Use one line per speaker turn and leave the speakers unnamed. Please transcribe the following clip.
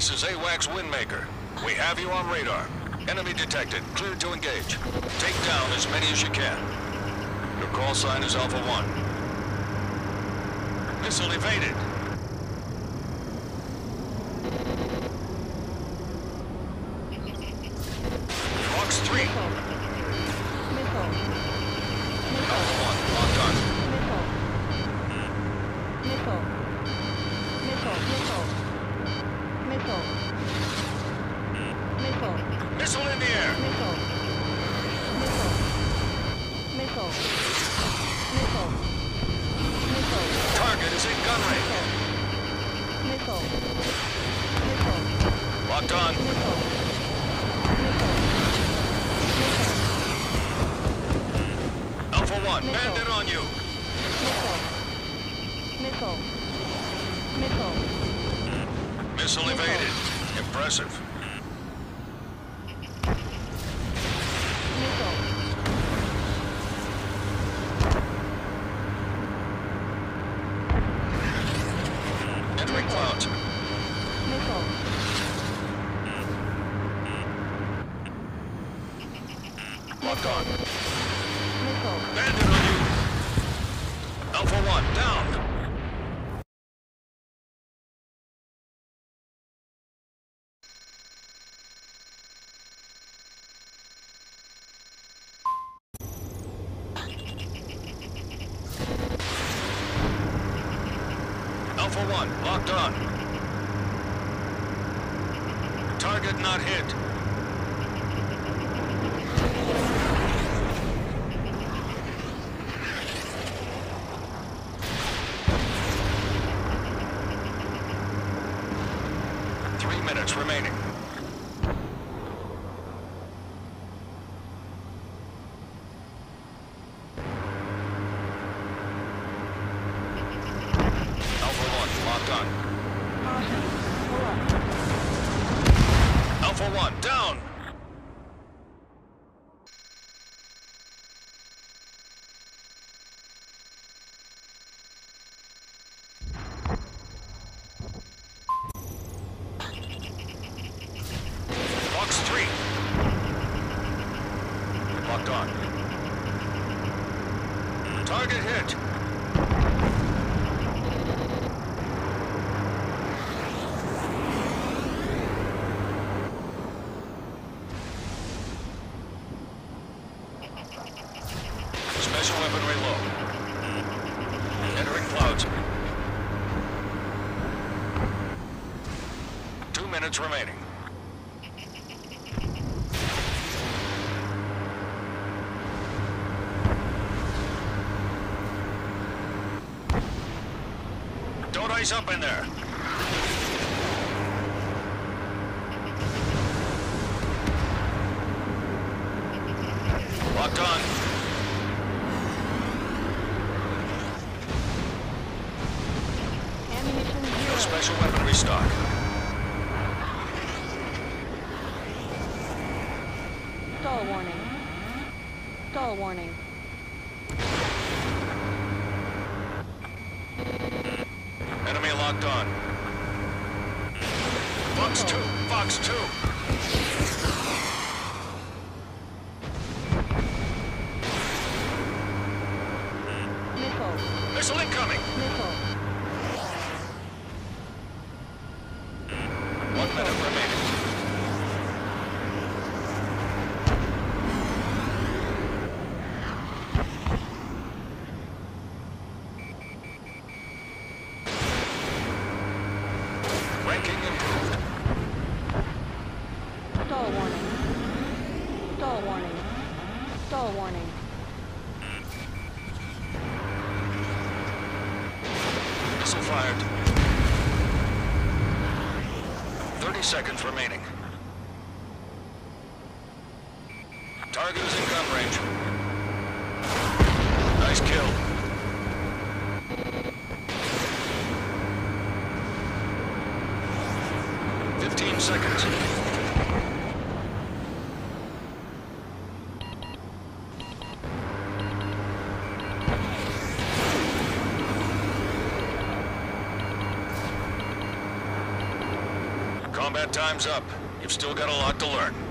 This is AWACS Windmaker. We have you on radar. Enemy detected. Clear to engage. Take down as many as you can. Your call sign is Alpha 1. Missile evaded. Fox 3.
Missile. Missile.
Alpha 1, locked on.
Missile. Missile. Missile. Missile. Missile. Missile.
In the air.
Missile. Missile. Missile. Missile. Missile.
Target is in gun range.
Missile. Missile.
Locked on.
Missile. Missile.
Alpha 1,
Missile.
bandit on you.
Missile. Missile. Missile.
Missile evaded. Impressive.
Missile.
Locked on. Bandit on you. Alpha 1, down. 1, locked on. Target not hit. Three minutes remaining. Alpha 1, locked on. Alpha 1, down! Fox 3. Locked on. Target hit. Special weaponry low. Entering clouds. Two minutes remaining. Don't ice up in there. Locked on.
Ammunition
No
zero.
special weaponry stock.
Stall warning. Stall warning.
Enemy locked on. Fox 2, Fox 2.
Missile.
Missile incoming.
Missile.
One minute remaining. Ranking improved.
Stall warning. Stall warning. Stall warning.
Missile fired. 30 seconds remaining. Target is in gun range. Nice kill. Fifteen seconds. Combat time's up. You've still got a lot to learn.